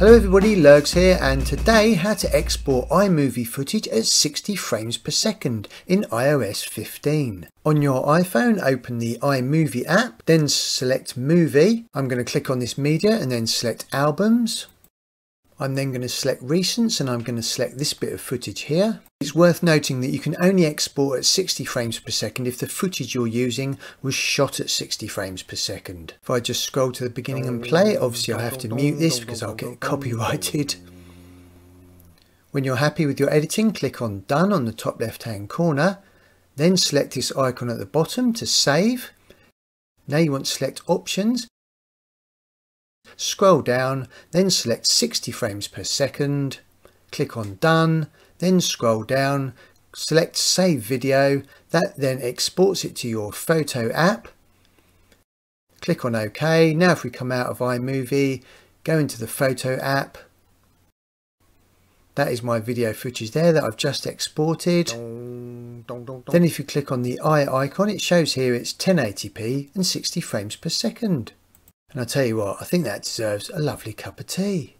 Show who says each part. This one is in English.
Speaker 1: Hello everybody, Lurgs here and today how to export iMovie footage at 60 frames per second in iOS 15. On your iPhone open the iMovie app, then select Movie. I'm going to click on this media and then select Albums. I'm then going to select Recents and I'm going to select this bit of footage here. It's worth noting that you can only export at 60 frames per second if the footage you're using was shot at 60 frames per second. If I just scroll to the beginning and play, obviously I have to mute this because I'll get copyrighted. When you're happy with your editing, click on Done on the top left hand corner, then select this icon at the bottom to save. Now you want to select Options Scroll down, then select 60 frames per second, click on done, then scroll down, select save video, that then exports it to your photo app. Click on OK. Now if we come out of iMovie, go into the photo app. That is my video footage there that I've just exported. Then if you click on the eye icon, it shows here it's 1080p and 60 frames per second. And I tell you what, I think that deserves a lovely cup of tea.